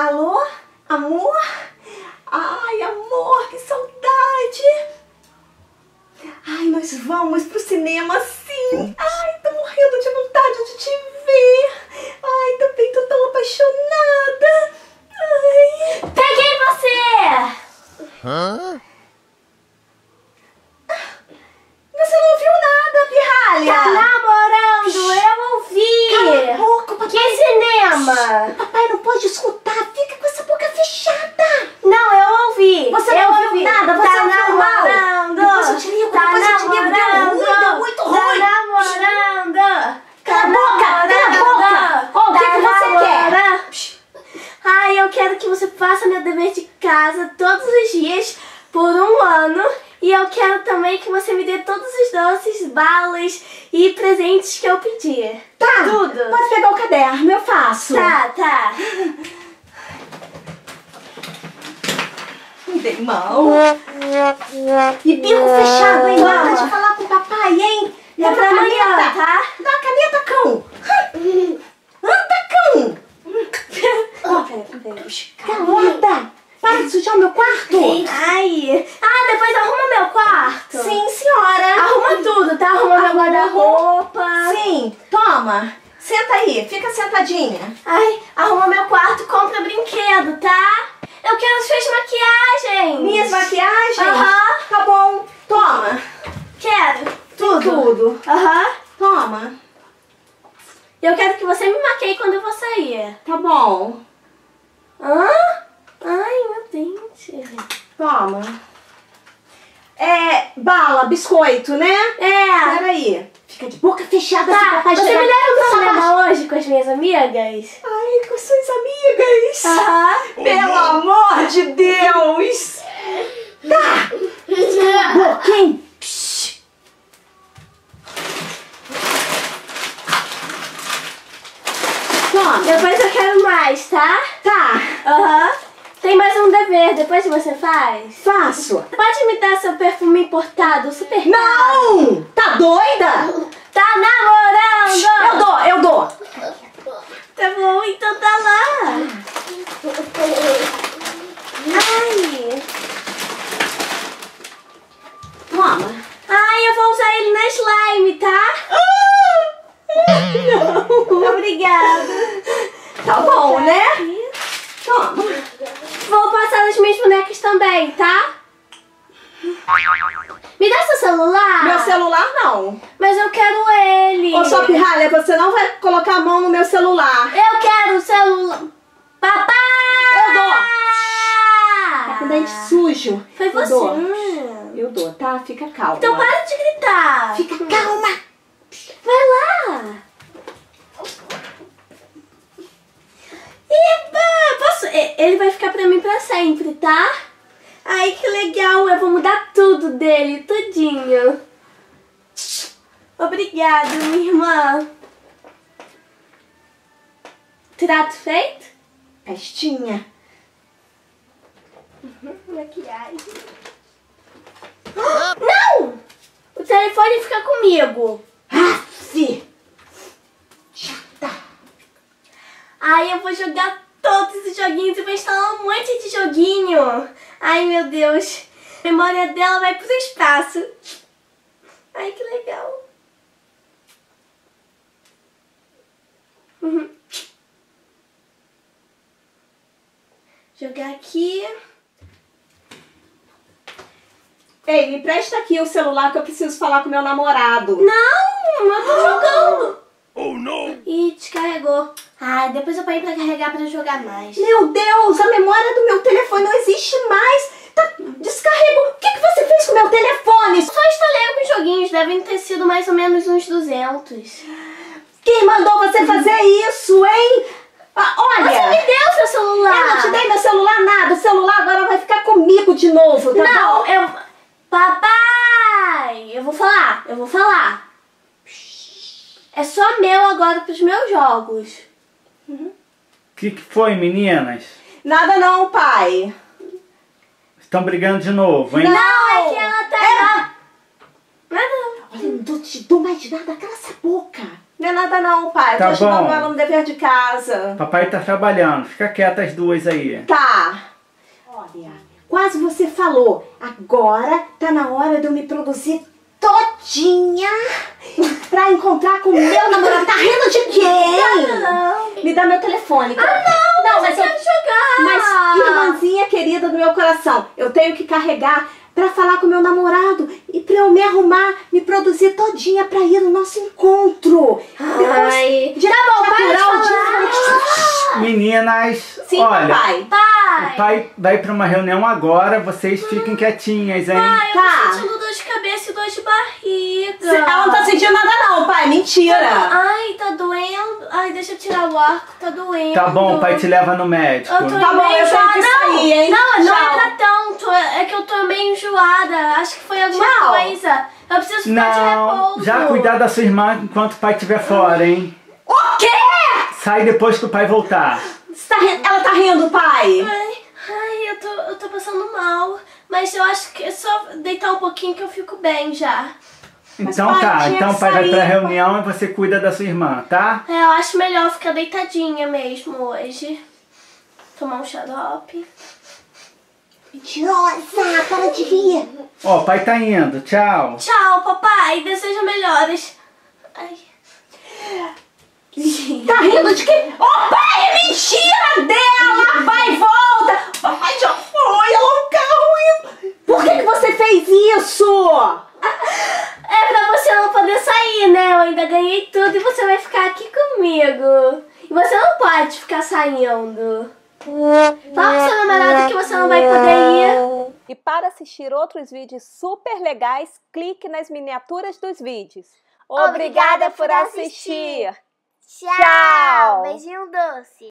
Alô? Amor? Ai, amor, que saudade! Ai, nós vamos pro cinema sim! Ai, tô morrendo de vontade de te ver! Ai, também tô tão apaixonada! Ai! Peguei você! Hã? Você não ouviu nada, pirralha! Tá namorando, eu ouvi! Cala a boca, papai! Que cinema? Papai não pode escutar, fica com essa boca fechada! Não, eu ouvi! Você eu não ouviu ouvi. nada, você tá ouviu mal. namorando! Depois eu te ligo, tá depois eu te ligo, deu namorando, ruim, deu muito ruim. Tá namorando! Cala a boca, cala a boca. Ó, o que Tá que você quer? namorando. Ai, eu quero que você faça meu dever de casa todos os dias por um ano. E eu quero também que você me dê todos os doces, balas e presentes que eu pedir. Tá, Tudo. pode pegar o caderno, eu faço. Tá, tá. Me dei mão. E bico fechado, hein? Nada de falar com o papai, hein? É pra amanhã, tá? Dá a caneta, cão. Anda, cão. Calota. Para de sujar o meu quarto. Ai. Ah, depois arruma meu quarto. Sim, senhora. Arruma tudo, tá? Arruma meu guarda-roupa. Sim, toma. Senta aí, fica sentadinha. Ai, arruma meu quarto, compra brinquedo, tá? Eu quero suas maquiagens. Minhas maquiagens? Aham. Tá bom, toma. Quero. Tudo. Tudo. Aham. Toma. Eu quero que você me maqueie quando eu vou sair. Tá bom. Hã? Toma. É, bala, biscoito, né? É. Peraí. Fica de boca fechada Tá, papai você chegar me leva essa cinema hoje com as minhas amigas? Ai, com suas amigas. Aham. Pelo amor de Deus. Tá. Boquinha. Psh. Toma. Depois eu quero mais, tá? Tá. Aham. Dever, depois você faz? Faço. Pode me dar seu perfume importado, super caro? Não! Tá doida? Tá namorando? Eu dou, eu dou. Tá bom, então tá lá. Ai. Toma. Ai, eu vou usar ele na slime, tá? Obrigada. Tá bom, né? Aqui. Toma. Vou passar nas minhas bonecas também, tá? Me dá seu celular? Meu celular não. Mas eu quero ele. Ô, sua pirralha, você não vai colocar a mão no meu celular. Eu quero o celular. Papai! Eu dou. Tá com dente sujo. Foi Eu você. dou. Eu dou, tá? Fica calma. Então para de gritar. Fica calma. Vai lá. Eba! Posso... Ele vai ficar pra mim pra sempre, tá? Ai, que legal. Eu vou mudar tudo dele, tudinho. Obrigada, minha irmã. Trato feito? Pestinha. Maquiagem. Não! O telefone fica comigo. Aff. Chata. Ai, eu vou jogar todos os joguinhos e vou instalar um monte de joguinho. Ai, meu Deus. A memória dela vai pro espaço. Ai, que legal. Uhum. Jogar aqui. Ei, me presta aqui o celular que eu preciso falar com meu namorado. Não, eu tô jogando. Oh no! Ih, descarregou. Ai, depois eu ponho pra carregar pra jogar mais. Meu Deus, a memória do meu telefone não existe mais. Tá, descarregou. O que, que você fez com o meu telefone? Só instalei alguns joguinhos, devem ter sido mais ou menos uns 200. Quem mandou você fazer isso, hein? Ah, olha, Você me deu seu celular! eu não te dei meu celular nada. O celular agora vai ficar comigo de novo, tá Não, bom? eu. Papai! Eu vou falar, eu vou falar. É só meu agora pros meus jogos. O que, que foi, meninas? Nada não, pai. Estão brigando de novo, hein? Não, é que ela tá. Nada não. Olha, eu não te dou mais nada. Cala essa boca. Não é nada não, pai. Eu Tá tô ajudando bom. ela no dever de casa. Papai tá trabalhando. Fica quieta as duas aí. Tá. Olha, quase você falou. Agora tá na hora de eu me produzir todinha pra encontrar com o meu namorado. Tá rindo de quem? Não. Me dá meu telefone. Ah, não! Não, mas eu quero jogar. Mas, irmãzinha querida do meu coração, eu tenho que carregar pra falar com meu namorado e pra eu me arrumar, me produzir todinha pra ir no nosso encontro. Ai. de Tá bom, para de falar. Meninas, Sim, olha, papai. o Pai. pai vai pra uma reunião agora, vocês fiquem quietinhas, hein? Pai, eu Tá. tô sentindo dor de cabeça e dor de barriga. Ela não tá sentindo nada não, pai. Mentira. Ai, tá doendo. Ai, deixa eu tirar o arco, tá doendo. Tá bom, o pai te leva no médico. Eu tô Tá bom, eu tenho que Não, sair, hein? Não, não Tchau. é pra tanto. É que eu tô meio enjoada. Acho que foi alguma Tchau. coisa. Eu preciso ficar de Não, repouso. já cuidar da sua irmã enquanto o pai estiver fora, hein? O quê? Sai depois que o pai voltar. Tá? Ela tá rindo, pai? Ai, ai, eu tô, eu tô passando mal. Mas eu acho que é só deitar um pouquinho que eu fico bem já. Mas, Então pai, tá, então o pai vai pra pai. reunião e você cuida da sua irmã, tá? É, eu acho melhor ficar deitadinha mesmo hoje. Tomar um xarope. Mentirosa, para de rir. Ó, o pai tá indo, tchau. Tchau, papai. Desejo melhores. Ai. Tá rindo de quê? Ô, pai, é mentira dela! Pai, volta! Papai já foi, ela é um carro indo. Por que, que você fez isso? É pra você não poder sair, né? Eu ainda ganhei tudo e você vai ficar aqui comigo. E você não pode ficar saindo. Fala pro seu namorado que você não vai poder ir. E para assistir outros vídeos super legais, clique nas miniaturas dos vídeos. Obrigada por assistir. Tchau. Tchau. Beijinho doce.